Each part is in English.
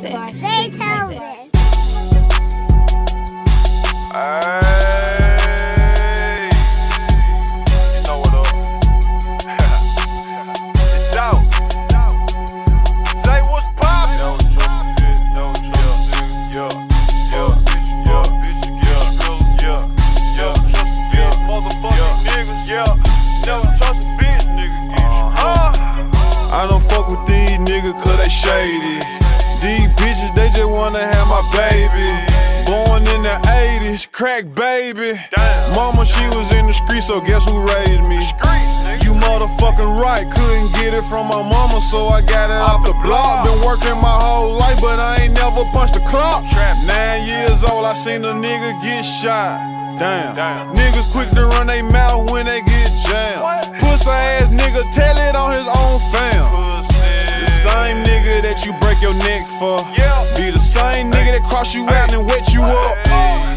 Zaytoven. Hey, you know what up? it's out. Say what's poppin'. No trust, no trust, yeah, yeah, yeah, yeah, yeah, yeah, trust a bitch, motherfucking niggas, yeah, never wanna have my baby. Born in the 80s, crack baby. Mama, she was in the street, so guess who raised me? You motherfucking right, couldn't get it from my mama, so I got it off the block. Been working my whole life, but I ain't never punched a clock. Nine years old, I seen a nigga get shot. Damn. Niggas quick to run they mouth when they get jammed. Pussy ass nigga, tell it on his own you out and wet you up.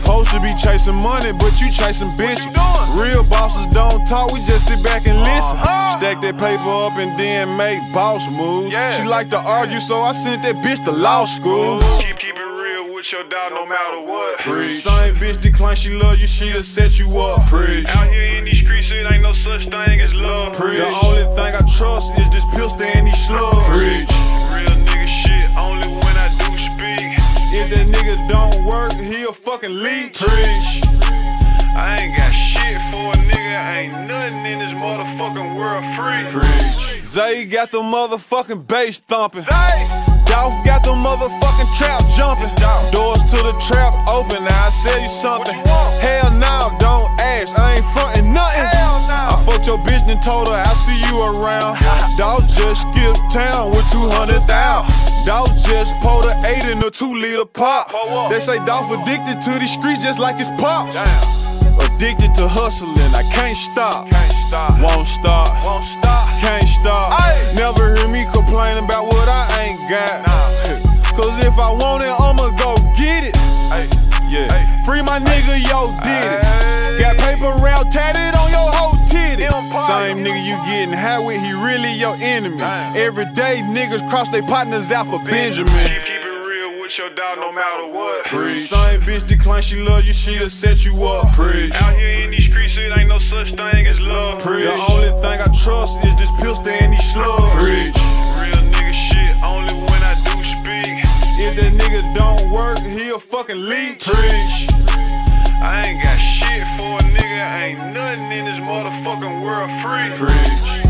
Supposed to be chasing money, but you chasing bitches. Real bosses don't talk, we just sit back and listen. Uh-huh. Stack that paper up and then make boss moves. She like to argue, so I sent that bitch to law school. Keep, keep it real with your dog no matter what. Preach. Same bitch decline, she love you, she'll set you up. Preach. Out here in these streets, it ain't no such thing as love. Preach. The only thing I trust is this pistol and these slugs. Preach. Real nigga shit, only If that nigga don't work, he a fucking leech. Preach. I ain't got shit for a nigga, ain't nothing in this motherfucking world free. Preach. Zay got the motherfucking bass thumping. Zay. Dolph got the motherfucking trap jumping. Doors to the trap open, now I sell you something. Hell no, don't ask, I ain't frontin' nothing. I fucked your bitch and told her I'll see you around. Dog just skipped town with 200,000. Dog just pulled a 8 in a 2 liter pop. They say Dolph addicted to these streets just like his pops. Addicted to hustling, I can't stop. Won't stop. Can't stop. Never hear me complain about what I ain't got. Cause if I want it, I'ma go get it. Yeah. Free my nigga, yo, did it. Got paper round tatted Same nigga you getting high with, he really your enemy. Every day niggas cross their partners out for Benjamin. Keep it real with your dog no matter what. Preach. Same bitch decline, she love you, she'll set you up. Preach. Out here in these streets, it ain't no such thing as love. Preach. The only thing I trust is this pistol and these slugs. Preach. Real nigga shit, only when I do speak. If that nigga don't work, he a fucking leech. Preach. I ain't got shit for a nigga, ain't nothing in this motherfucking world free. Preach.